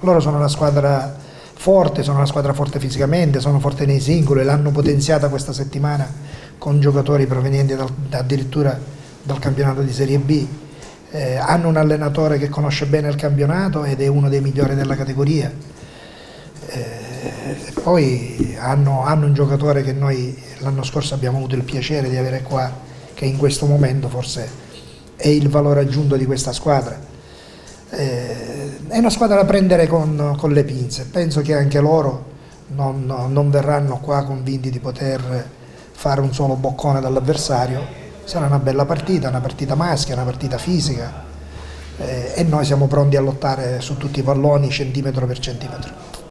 Loro sono una squadra forte, sono una squadra forte fisicamente, sono forti nei singoli, l'hanno potenziata questa settimana con giocatori provenienti dal, addirittura dal campionato di Serie B. Eh, hanno un allenatore che conosce bene il campionato ed è uno dei migliori della categoria. Eh, poi hanno, hanno un giocatore che noi l'anno scorso abbiamo avuto il piacere di avere qua, che in questo momento forse è il valore aggiunto di questa squadra. Eh, è una squadra da prendere con, con, le pinze, penso che anche loro non, non verranno qua convinti di poter fare un solo boccone dall'avversario, sarà una bella partita, una partita maschia, una partita fisica. Eh, e noi siamo pronti a lottare su tutti i palloni centimetro per centimetro.